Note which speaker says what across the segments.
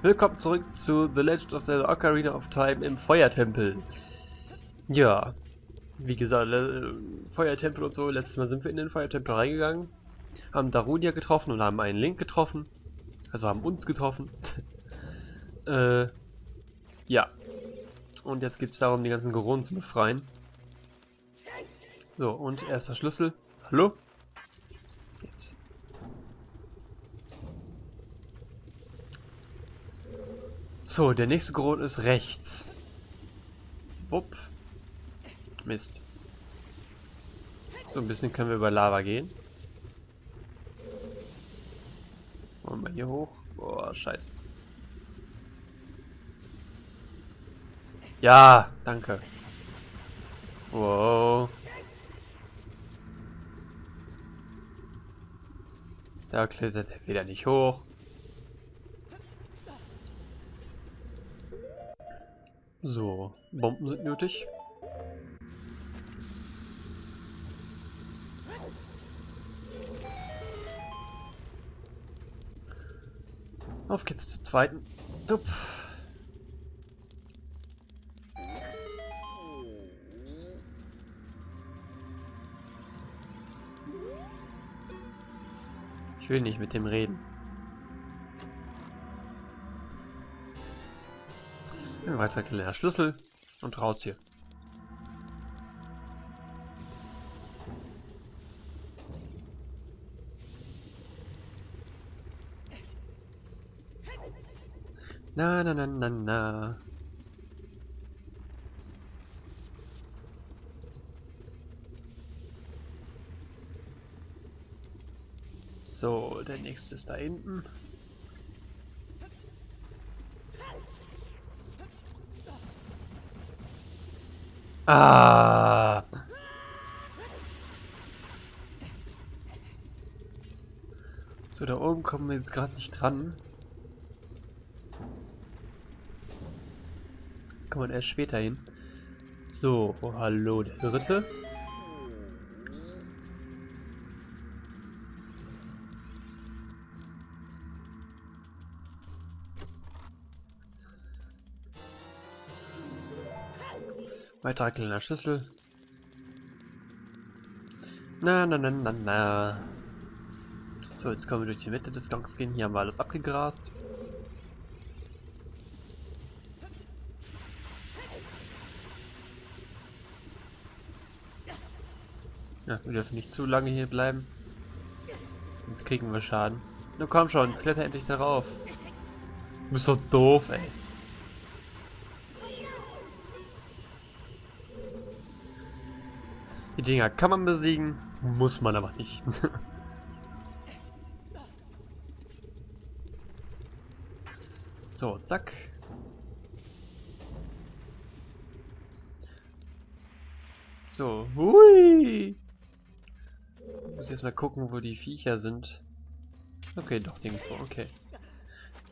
Speaker 1: Willkommen zurück zu The Legend of Zelda Ocarina of Time im Feuertempel. Ja, wie gesagt, äh, Feuertempel und so, letztes Mal sind wir in den Feuertempel reingegangen, haben Darunia getroffen und haben einen Link getroffen, also haben uns getroffen. äh, ja, und jetzt geht es darum, die ganzen Goronen zu befreien. So, und erster Schlüssel. Hallo? So, der nächste Grund ist rechts. Wupp. Mist. So ein bisschen können wir über Lava gehen. Wollen wir hier hoch? Boah, scheiße. Ja, danke. Wow. Da klettert er wieder nicht hoch. So, Bomben sind nötig. Auf geht's zum zweiten. Dup. Ich will nicht mit dem reden. Ein weiterer kleiner Schlüssel und raus hier. Na na na na na. So, der nächste ist da hinten. Ah. So, da oben kommen wir jetzt gerade nicht dran. Kommt man erst später hin. So, oh, hallo, der dritte. Weiterer kleiner Schlüssel. Na, na, na, na, na. So, jetzt kommen wir durch die Mitte des Gangs gehen. Hier haben wir alles abgegrast. Ja, wir dürfen nicht zu lange hier bleiben. Sonst kriegen wir Schaden. Na komm schon, jetzt kletter endlich darauf. Du bist doch doof, ey. Die Dinger kann man besiegen, muss man aber nicht. so, zack. So, hui! Ich muss jetzt mal gucken, wo die Viecher sind. Okay, doch, nirgendwo, okay.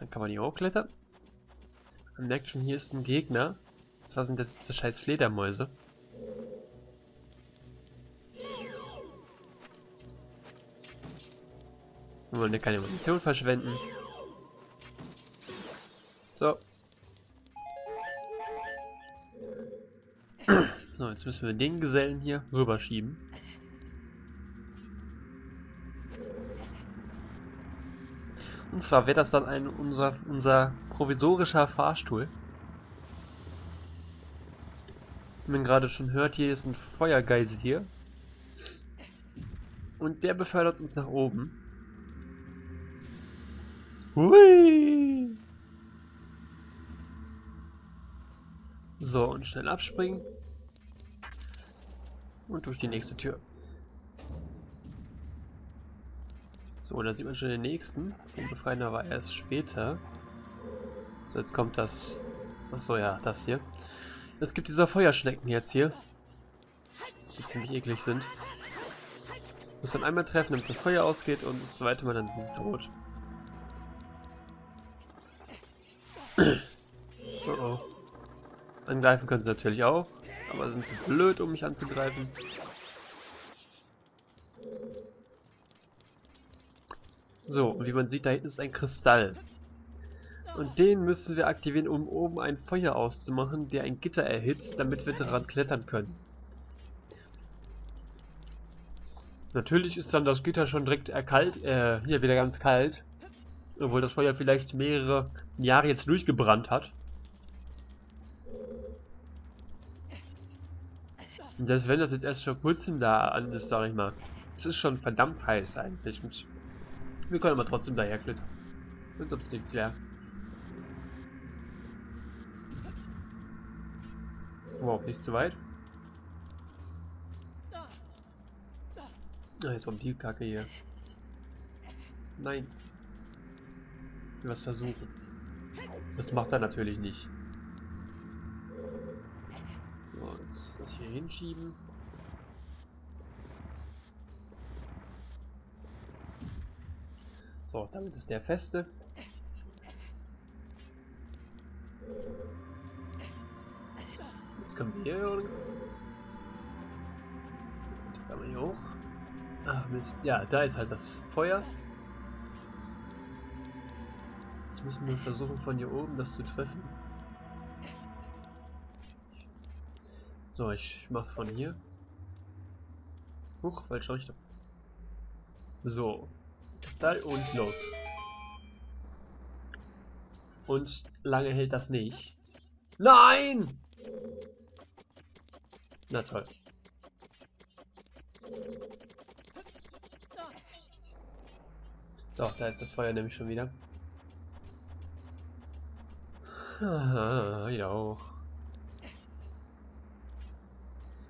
Speaker 1: Dann kann man hier hochklettern. Man merkt schon, hier ist ein Gegner. Und zwar sind das, scheiß Fledermäuse. Wir wollen ja keine Munition verschwenden. So. So, jetzt müssen wir den Gesellen hier rüberschieben. Und zwar wäre das dann ein unser, unser provisorischer Fahrstuhl. Wie man gerade schon hört, hier ist ein Feuergeist hier. Und der befördert uns nach oben. Hui! So, und schnell abspringen. Und durch die nächste Tür. So, da sieht man schon den nächsten. Den befreien aber erst später. So, jetzt kommt das... Achso, ja, das hier. Es gibt diese Feuerschnecken jetzt hier. Die ziemlich eklig sind. Muss dann einmal treffen, damit das Feuer ausgeht und das zweite Mal dann sind sie tot. Oh oh. Angreifen können sie natürlich auch, aber sind sie blöd, um mich anzugreifen. So, und wie man sieht, da hinten ist ein Kristall. Und den müssen wir aktivieren, um oben ein Feuer auszumachen, der ein Gitter erhitzt, damit wir daran klettern können. Natürlich ist dann das Gitter schon direkt erkalt, äh, hier wieder ganz kalt. Obwohl das Feuer vielleicht mehrere Jahre jetzt durchgebrannt hat. Und selbst wenn das jetzt erst vor kurzem da an ist, sag ich mal. Es ist schon verdammt heiß eigentlich. Und wir können aber trotzdem daher klettern. Als ob es nichts wäre. Wow, nicht zu weit. Ah, jetzt kommt die Kacke hier. Nein. Was versuchen. Das macht er natürlich nicht. Jetzt das hier hinschieben. So, damit ist der feste. Jetzt können wir hier. Jetzt haben wir hier hoch. Ach Mist. Ja, da ist halt das Feuer. Müssen wir versuchen von hier oben das zu treffen. So, ich mach's von hier. Huch, falsche Richtung. So. Kristall und los. Und lange hält das nicht. Nein! Na toll. So, da ist das Feuer nämlich schon wieder. Aha, auch.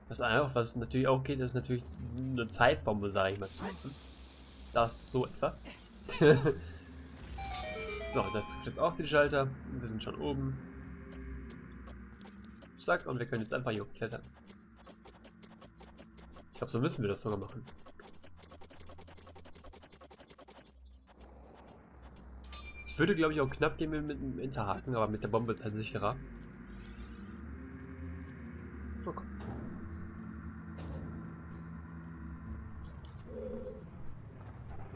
Speaker 1: Was auch, was natürlich auch geht, ist natürlich eine Zeitbombe, sage ich mal zu machen. Das so etwa. so, das trifft jetzt auch den Schalter. Wir sind schon oben. Zack, und wir können jetzt einfach hier klettern. Ich glaube, so müssen wir das sogar machen. Es würde, glaube ich, auch knapp gehen mit dem Interhaken, aber mit der Bombe ist halt sicherer. Oh, komm.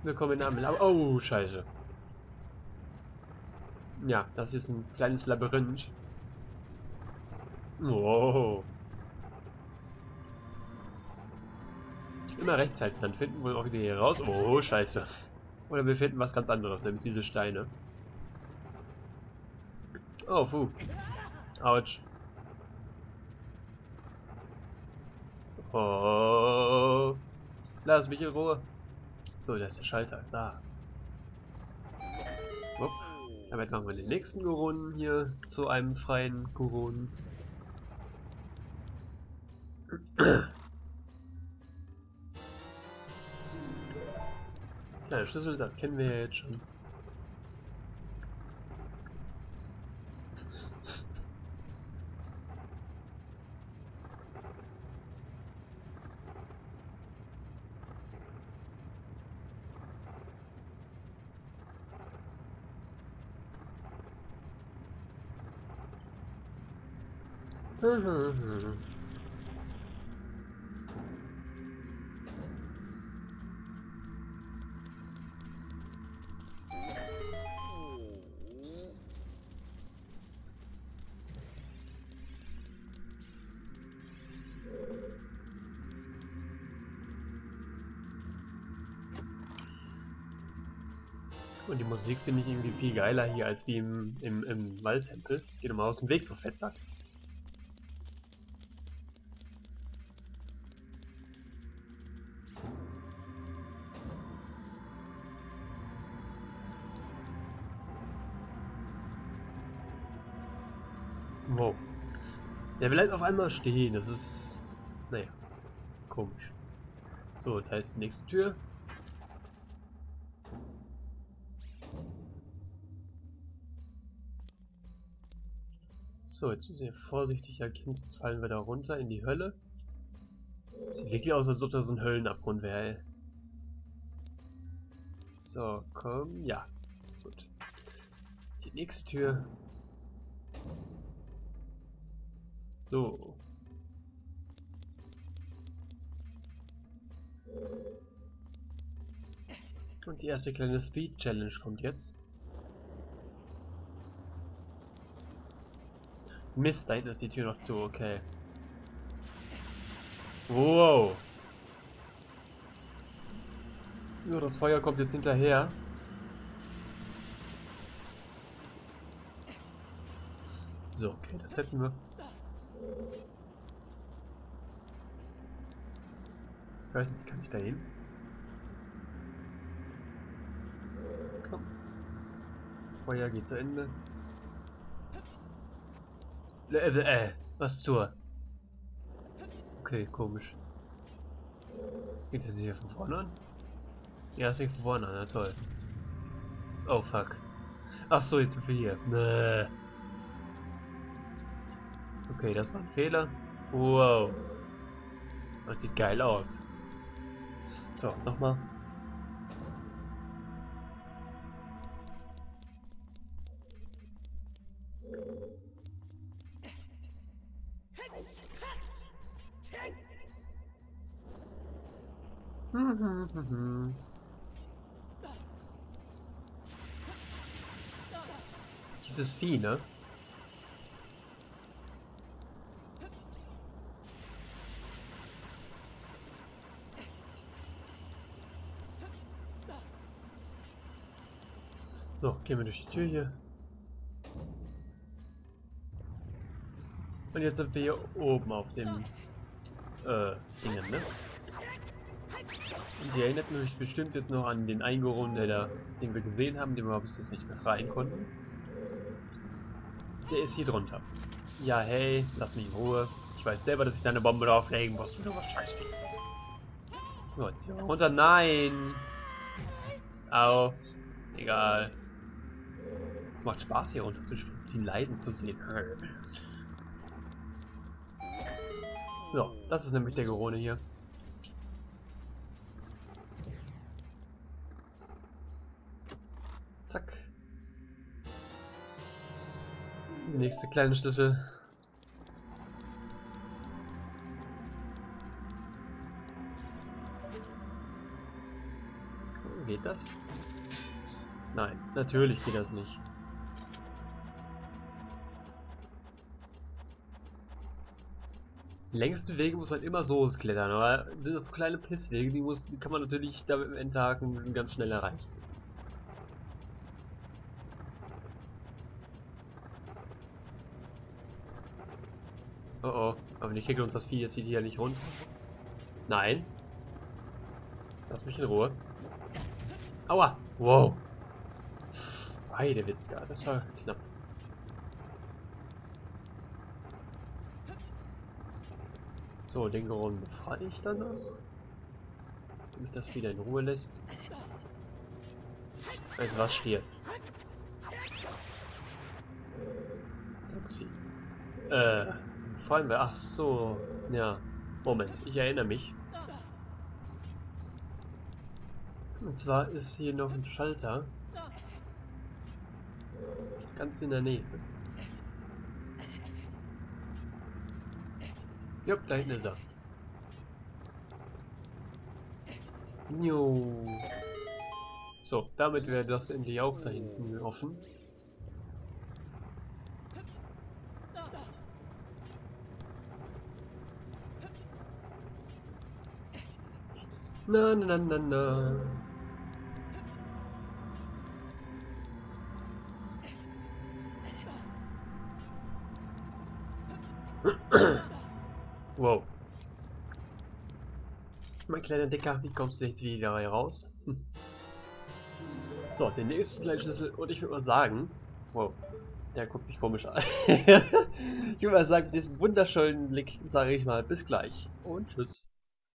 Speaker 1: Willkommen in einem Lab Oh, scheiße. Ja, das ist ein kleines Labyrinth. Oh. Immer rechts halten, dann finden wir auch wieder hier raus. Oh, scheiße. Oder wir finden was ganz anderes, nämlich diese Steine. Oh, puh. Autsch. Oh. Lass mich in Ruhe. So, da ist der Schalter. Da. Upp. Damit machen wir den nächsten Goron hier zu einem freien Goron. Kleiner Schlüssel, das kennen wir ja jetzt schon. Und die Musik finde ich irgendwie viel geiler hier als wie im, im, im Waldtempel. Geh doch mal aus dem Weg, du Fettsack. Der bleibt auf einmal stehen. Das ist... Naja. Komisch. So, da ist die nächste Tür. So, jetzt müssen wir vorsichtig erkennen, sonst fallen wir da runter in die Hölle. Sieht wirklich aus, als ob das ein Höllenabgrund wäre, So, komm, ja. Gut. Die nächste Tür. So. Und die erste kleine Speed Challenge kommt jetzt. Mist, da hinten ist die Tür noch zu, okay. Wow. So, das Feuer kommt jetzt hinterher. So, okay, das hätten wir. Ich weiß nicht, kann ich da hin? Komm. Feuer geht zu Ende. Äh, äh, äh, was zur? Okay, komisch. Geht das hier von vorne an? Ja, es fängt von vorne an, na toll. Oh fuck. Ach so, jetzt sind wir hier. Bäh. Okay, das war ein Fehler. Wow. Das sieht geil aus. So, nochmal. Dieses Vieh, ne? So, gehen wir durch die Tür hier. Und jetzt sind wir hier oben auf dem äh, Dingen, ne? Und ihr erinnert mich bestimmt jetzt noch an den Eingeron, der da, den wir gesehen haben, den wir bis jetzt nicht befreien konnten. Der ist hier drunter. Ja, hey, lass mich in Ruhe. Ich weiß selber, dass ich deine Bombe drauflegen muss. Du was scheiße. So, jetzt hier runter. Nein! Au. Egal. Es macht Spaß, hier runter zu. Die Leiden zu sehen. So, das ist nämlich der Gorone hier. Zack. Nächste kleine Schlüssel. Geht das? Nein, natürlich geht das nicht. Längsten Wege muss man immer so klettern, aber sind das so kleine Pisswege, die, muss, kann man natürlich da dem Endhaken ganz schnell erreichen. Oh oh, aber die kriegt uns das Vieh jetzt wieder nicht rund. Nein. Lass mich in Ruhe. Aua! Wow! Heidewitzka, das war knapp. So, den Geron befreie ich dann noch. Damit das wieder in Ruhe lässt. Also was stirbt. Taxi. Äh, fallen wir. Ach so. Ja. Moment, ich erinnere mich. Und zwar ist hier noch ein Schalter. Ganz in der Nähe. Jupp, da hinten ist er. Jo. So, damit wäre das endlich auch da hinten offen. Na na na na na. Wow. Mein kleiner Dicker, wie kommst du jetzt wieder raus? Hm. So, den nächsten kleinen Schlüssel und ich würde mal sagen, wow, der guckt mich komisch an. ich würde mal sagen, mit diesem wunderschönen Blick sage ich mal bis gleich und tschüss.